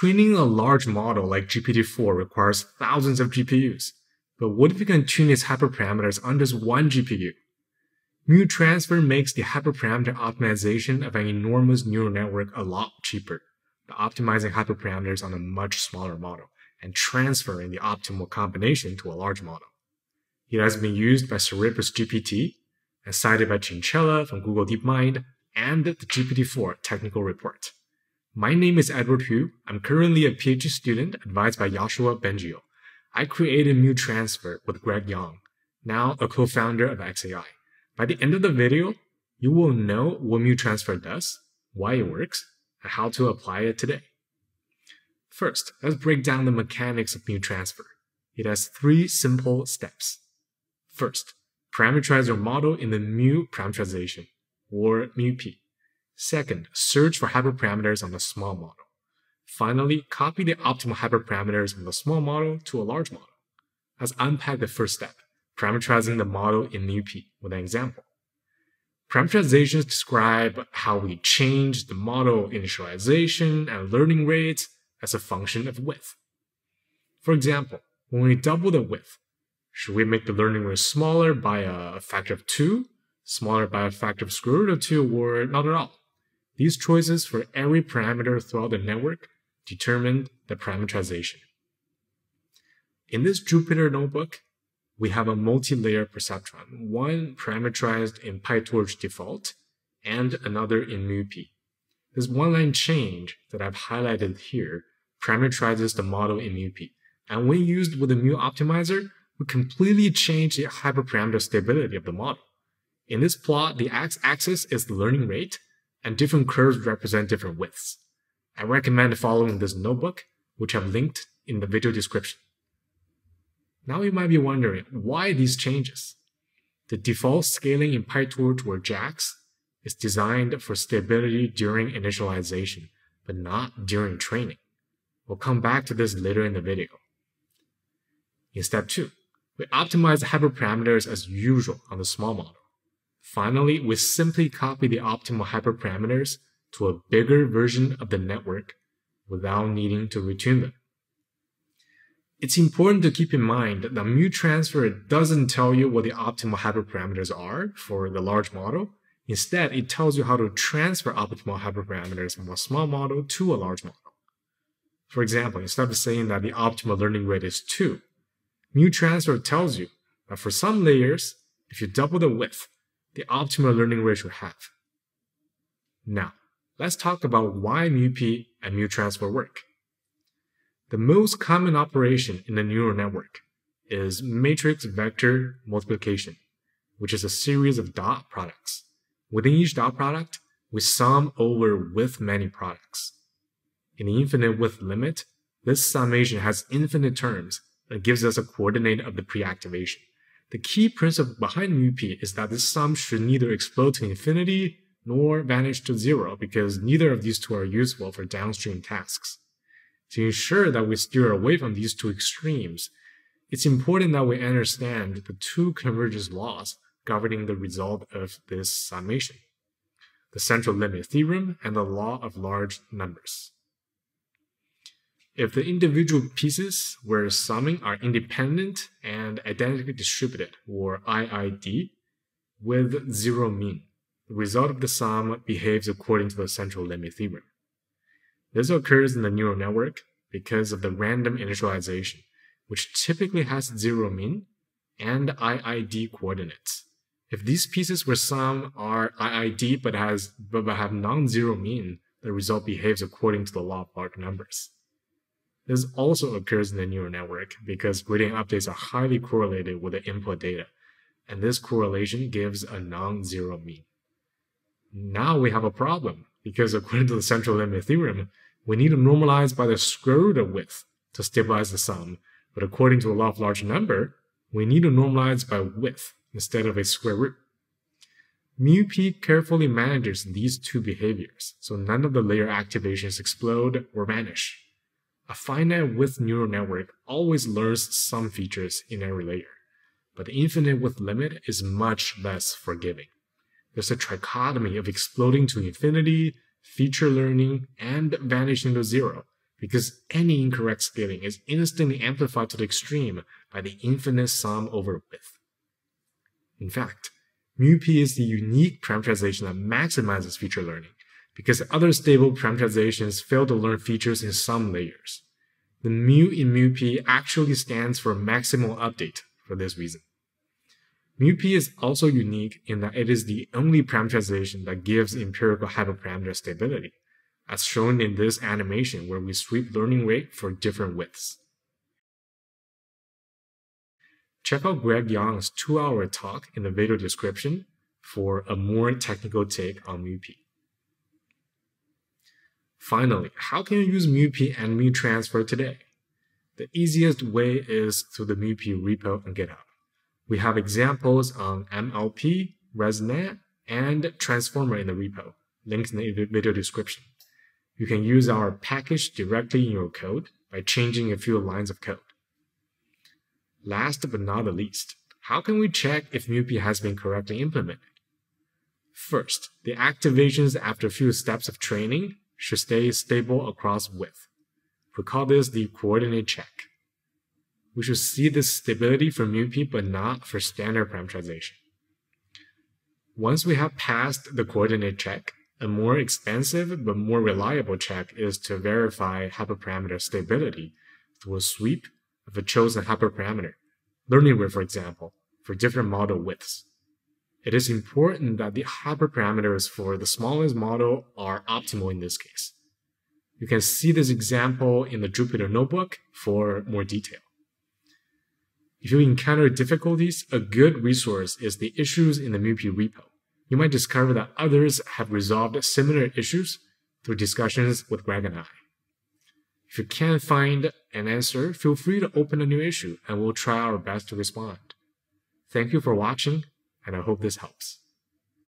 Training a large model like GPT-4 requires thousands of GPUs, but what if you can tune its hyperparameters on just one GPU? Mu transfer makes the hyperparameter optimization of an enormous neural network a lot cheaper by optimizing hyperparameters on a much smaller model and transferring the optimal combination to a large model. It has been used by Cerebras GPT and cited by Chinchilla from Google DeepMind and the GPT-4 technical report. My name is Edward Hu. I'm currently a PhD student advised by Yoshua Bengio. I created Mu Transfer with Greg Yang, now a co-founder of XAI. By the end of the video, you will know what Mu Transfer does, why it works, and how to apply it today. First, let's break down the mechanics of Mu Transfer. It has three simple steps. First, parameterize your model in the Mu parameterization, or MuP. Second, search for hyperparameters on the small model. Finally, copy the optimal hyperparameters from the small model to a large model. Let's unpack the first step, parameterizing the model in MuP with an example. Parameterizations describe how we change the model initialization and learning rates as a function of width. For example, when we double the width, should we make the learning rate smaller by a factor of 2, smaller by a factor of square root of 2, or not at all? These choices for every parameter throughout the network determine the parameterization. In this Jupyter notebook, we have a multi-layer perceptron, one parameterized in PyTorch default and another in MuP. This one-line change that I've highlighted here parameterizes the model in MuP, and when used with the Mu optimizer, we completely change the hyperparameter stability of the model. In this plot, the x-axis is the learning rate, and different curves represent different widths. I recommend following this notebook, which I've linked in the video description. Now you might be wondering, why these changes? The default scaling in PyTorch or JAX is designed for stability during initialization, but not during training. We'll come back to this later in the video. In step 2, we optimize hyperparameters as usual on the small model. Finally, we simply copy the optimal hyperparameters to a bigger version of the network without needing to retune them. It's important to keep in mind that mu transfer doesn't tell you what the optimal hyperparameters are for the large model. Instead, it tells you how to transfer optimal hyperparameters from a small model to a large model. For example, instead of saying that the optimal learning rate is 2, mu transfer tells you that for some layers, if you double the width, the optimal learning rate should have. Now, let's talk about why MuP and MuTransfer work. The most common operation in a neural network is matrix vector multiplication, which is a series of dot products. Within each dot product, we sum over with many products. In the infinite width limit, this summation has infinite terms that gives us a coordinate of the pre-activation. The key principle behind MuP is that this sum should neither explode to infinity nor vanish to zero because neither of these two are useful for downstream tasks. To ensure that we steer away from these two extremes, it's important that we understand the two convergence laws governing the result of this summation, the central limit theorem and the law of large numbers. If the individual pieces we're summing are independent and identically distributed, or IID, with zero mean, the result of the sum behaves according to the central limit theorem. This occurs in the neural network because of the random initialization, which typically has zero mean and IID coordinates. If these pieces where some are IID but has but have non-zero mean, the result behaves according to the law of large numbers. This also occurs in the neural network because gradient updates are highly correlated with the input data, and this correlation gives a non-zero mean. Now we have a problem because according to the central limit theorem, we need to normalize by the square root of width to stabilize the sum, but according to the law of large number, we need to normalize by width instead of a square root. MuP carefully manages these two behaviors, so none of the layer activations explode or vanish. A finite width neural network always learns some features in every layer, but the infinite width limit is much less forgiving. There's a trichotomy of exploding to infinity, feature learning, and vanishing to zero, because any incorrect scaling is instantly amplified to the extreme by the infinite sum over width. In fact, MuP is the unique parameterization that maximizes feature learning because other stable parameterizations fail to learn features in some layers. The mu in MuP actually stands for maximal update for this reason. MuP is also unique in that it is the only parameterization that gives empirical hyperparameter stability, as shown in this animation where we sweep learning rate for different widths. Check out Greg Yang's two-hour talk in the video description for a more technical take on MuP. Finally, how can you use MuP and MuTransfer today? The easiest way is through the MuP repo on GitHub. We have examples on MLP, ResNet, and Transformer in the repo, linked in the video description. You can use our package directly in your code by changing a few lines of code. Last but not the least, how can we check if MuP has been correctly implemented? First, the activations after a few steps of training should stay stable across width. We call this the coordinate check. We should see this stability for MuP but not for standard parameterization. Once we have passed the coordinate check, a more expensive but more reliable check is to verify hyperparameter stability through a sweep of a chosen hyperparameter, learning rate for example, for different model widths. It is important that the hyperparameters for the smallest model are optimal in this case. You can see this example in the Jupyter notebook for more detail. If you encounter difficulties, a good resource is the issues in the MuP repo. You might discover that others have resolved similar issues through discussions with Greg and I. If you can't find an answer, feel free to open a new issue and we'll try our best to respond. Thank you for watching, and I hope this helps.